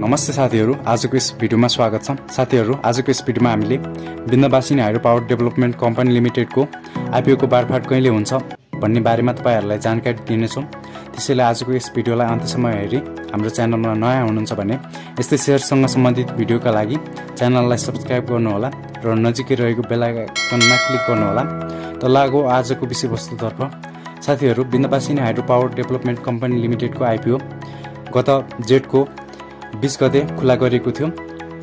नमस्ते साथीहरू आजको यस भिडियोमा स्वागत छ। साथीहरू आजको यस भिडियोमा हामीले Bindabasini hydro power development company लिमिटेडको आइपिओको बारफाट कहिले हुन्छ भन्ने बारेमा तपाईँहरूलाई जानकारी दिनेछौँ। त्यसैले आजको यस भिडियोलाई अन्त्यसम्म हेरी हाम्रो च्यानलमा नयाँ हुनुहुन्छ भने यस्तै सेयरसँग सम्बन्धित भिडियोका लागि च्यानललाई सब्सक्राइब गर्नुहोला र नजिकै रहेको बेलायकनमा क्लिक गर्नुहोला। त लागो आजको विषयवस्तुतर्फ साथीहरू Bindabasini hydro power development company लिमिटेडको IPO गत जेठको बिस गते खुला गरिएको थियो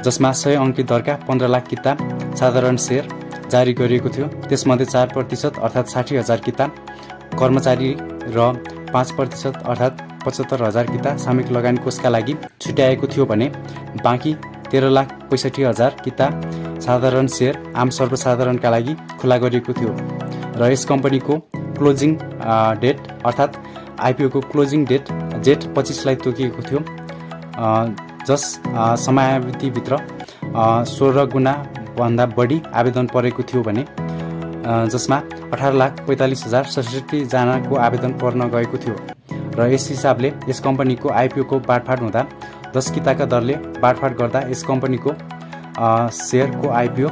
जसमा सय अङ्की दरका पन्ध्र लाख किताब साधारण सेयर जारी गरिएको थियो। त्यसमध्ये चार प्रतिशत अर्थात् साठी हजार किताब कर्मचारी र पाँच प्रतिशत अर्थात् पचहत्तर हजार किताब सामूहिक लगानी कोषका लागि छुट्याएको थियो भने बाँकी तेह्र लाख पैँसठी हजार किताब साधारण सेयर आम सर्वसाधारणका लागि खुला गरिएको थियो। र यस कम्पनीको क्लोजिङ डेट अर्थात् आइपिओको क्लोजिङ डेट जेठ पच्चिसलाई तोकिएको थियो। जस समयावधिभित्र सोह्र गुणाभन्दा बढी आवेदन परेको थियो भने जसमा अठार लाख पैँतालिस हजार सडसठीजनाको आवेदन पर्न गएको थियो र यस हिसाबले यस कम्पनीको आइपिओको बाँडफाँड हुँदा दस किताका दरले बाँडफाँड गर्दा यस कम्पनीको सेयरको आइपिओ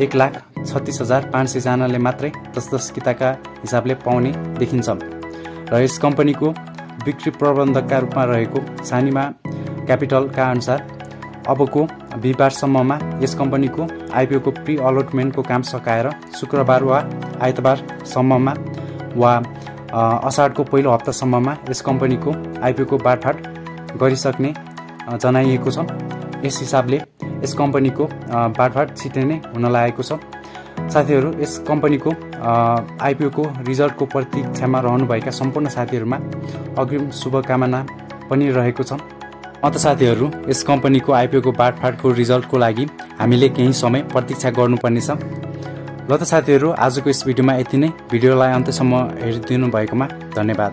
एक लाख छत्तिस हजार पाँच सयजनाले मात्रै दस दस किताका हिसाबले पाउने देखिन्छ र यस कम्पनीको बिक्री प्रबन्धकका रूपमा रहेको सानीमा क्यापिटलका अनुसार अबको बिहिबारसम्ममा यस कम्पनीको आइपिओको प्रि अलटमेन्टको काम सकाएर शुक्रबार वा आइतबारसम्ममा वा असाढको पहिलो हप्तासम्ममा यस कम्पनीको आइपिओको बाँडफाँड गरिसक्ने जनाइएको छ। यस हिसाबले यस कम्पनीको बाँडफाँड छिटै नै हुन लागेको छ। साथीहरू यस कम्पनीको आइपिओको रिजल्टको प्रतीक्षामा रहनुभएका सम्पूर्ण साथीहरूमा अग्रिम शुभकामना पनि रहेको छ। अन्त साथीहरू यस कम्पनीको आइपिओको बाँडफाँडको रिजल्टको लागि हामीले केही समय प्रतीक्षा गर्नुपर्नेछ। ल त साथीहरू आजको यस भिडियोमा यति नै। भिडियोलाई अन्त्यसम्म हेरिदिनु भएकोमा धन्यवाद।